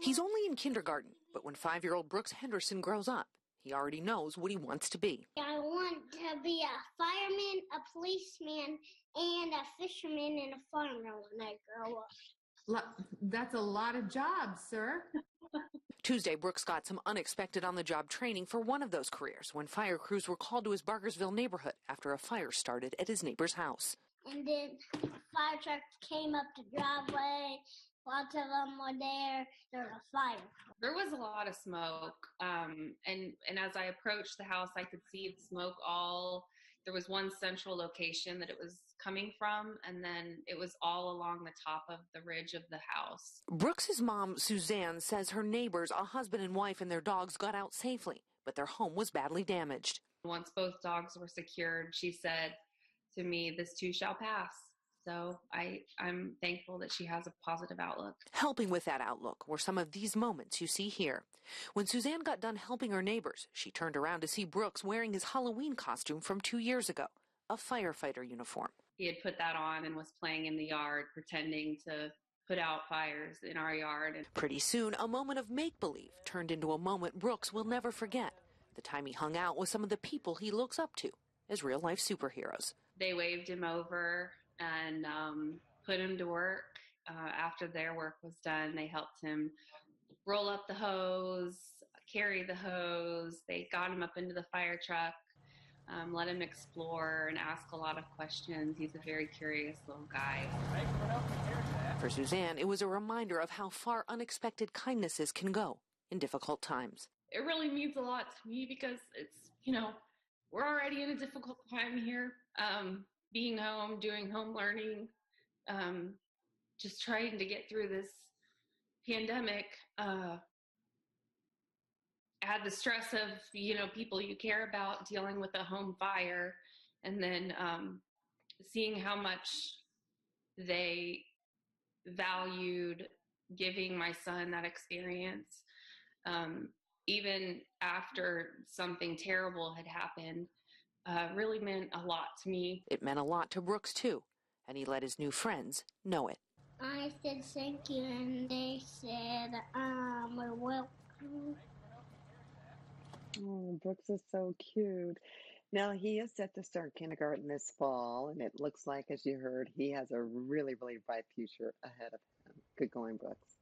He's only in kindergarten, but when five year old Brooks Henderson grows up, he already knows what he wants to be. I want to be a fireman, a policeman, and a fisherman and a farmer when I grow up. That's a lot of jobs, sir. Tuesday, Brooks got some unexpected on the job training for one of those careers when fire crews were called to his Bargersville neighborhood after a fire started at his neighbor's house. And then fire trucks came up the driveway. Lots of them were there. There was a fire. There was a lot of smoke, um, and and as I approached the house, I could see the smoke all. There was one central location that it was coming from, and then it was all along the top of the ridge of the house. Brooks's mom, Suzanne, says her neighbors, a husband and wife, and their dogs got out safely, but their home was badly damaged. Once both dogs were secured, she said to me, "This too shall pass." So I, I'm thankful that she has a positive outlook. Helping with that outlook were some of these moments you see here. When Suzanne got done helping her neighbors, she turned around to see Brooks wearing his Halloween costume from two years ago, a firefighter uniform. He had put that on and was playing in the yard, pretending to put out fires in our yard. And Pretty soon, a moment of make believe turned into a moment Brooks will never forget. The time he hung out with some of the people he looks up to as real life superheroes. They waved him over and um, put him to work. Uh, after their work was done, they helped him roll up the hose, carry the hose. They got him up into the fire truck, um, let him explore and ask a lot of questions. He's a very curious little guy. For Suzanne, it was a reminder of how far unexpected kindnesses can go in difficult times. It really means a lot to me because it's, you know, we're already in a difficult time here. Um, being home, doing home learning, um, just trying to get through this pandemic. Uh, add the stress of you know people you care about dealing with a home fire, and then um, seeing how much they valued giving my son that experience. Um, even after something terrible had happened, uh, really meant a lot to me. It meant a lot to Brooks, too, and he let his new friends know it. I said thank you, and they said, um, we're welcome. Oh, Brooks is so cute. Now he is set to start kindergarten this fall, and it looks like, as you heard, he has a really, really bright future ahead of him. Good going, Brooks.